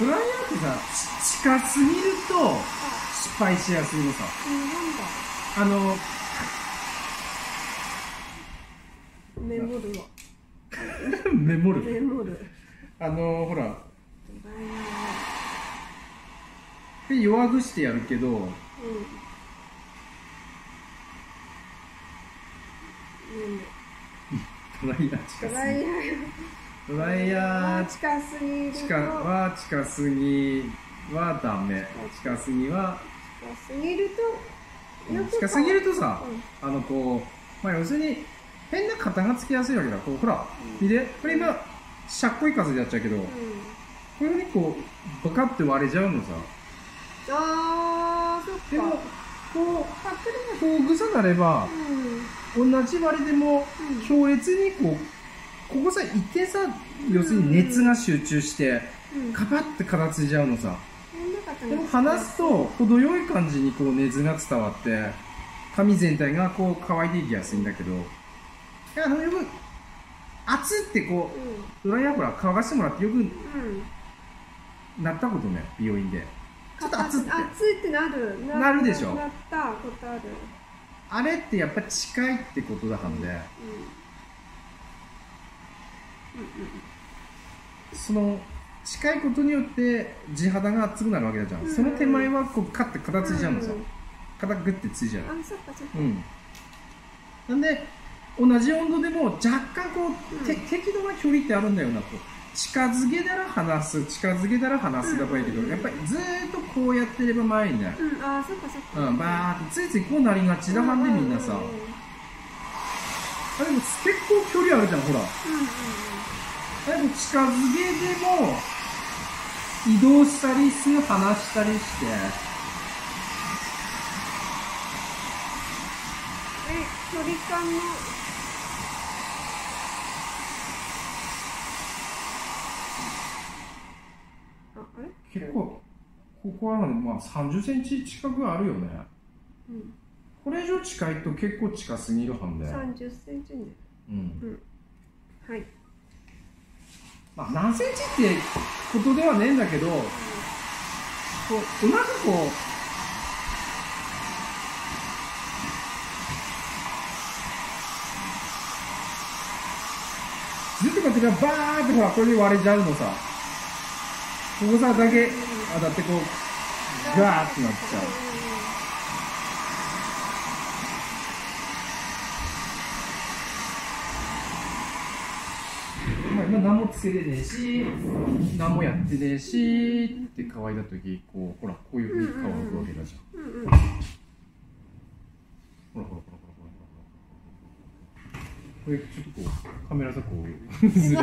ドライヤーってさ近すぎると失敗しやすいのさ。あのメモるわ。メモる？メモる。あのほら。で弱くしてやるけどーうん。ドライヤー近すぎドライーヤはー近すぎ近は近すぎはダメ近すぎは近すぎると。近すぎるとさ、うあのこうまあ要するに変な型がつきやすいわけだ。こうほら見て。これ今しゃっこい数でやっちゃうけど、ん、こういうふうにこうバカって割れちゃうのさ。あーそっか。でもこうパックリがこうぐさなればうん。同じ割れでもうん。強烈にこうここさ一定さ要するに熱が集中してうん。カパって片付いちゃうのさ。変な方でも離すと程よい感じにこう熱が伝わって髪全体がこう乾いていきやすいんだけど。いやあのよく熱ってこううドライヤーほら乾かしてもらってよくなったことね美容院で。ちょっと熱って。熱いってなる。なるでしょ。なったことある。あれってやっぱ近いってことだはんで、うんその近いことによって地肌が熱くなるわけだじゃん、うん。その手前はこうカッて片付いちゃうのさ、うん。肩グッてついちゃう。あそっかそっか。うん。なんで同じ温度でも若干こう、うん。て適度な距離ってあるんだよなこう近づけたら離す近づけたら離すがばいいけど、うんやっぱりずーっとこうやってれば前にね、うんあそっかそっか。うん、バーってついついこうなりがちだはんでみんなさ、うんうんうんあでも結構距離あるじゃんほら。うんでも近づけでも移動したりすぐ離したりして。え距離感の？ああれ？結構ここはまあ30センチ近くあるよね。うんこれ以上近いと結構近すぎるはんで、三十センチね。うん。はい。まあ、何センチってことではねえんだけどこううまくこうずっとこってバーってほらこれで割れちゃうのさ。ここさだけ当たってこうガーってなっちゃうまあ、今何もつけてねえし何もやってねえしって乾いた時こうほらこういうふうに乾くわけだじゃん。うんうんほらほらほらほらほらほら。これちょっとこうカメラさこう ずれが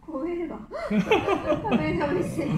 怖えわ。カメラ目線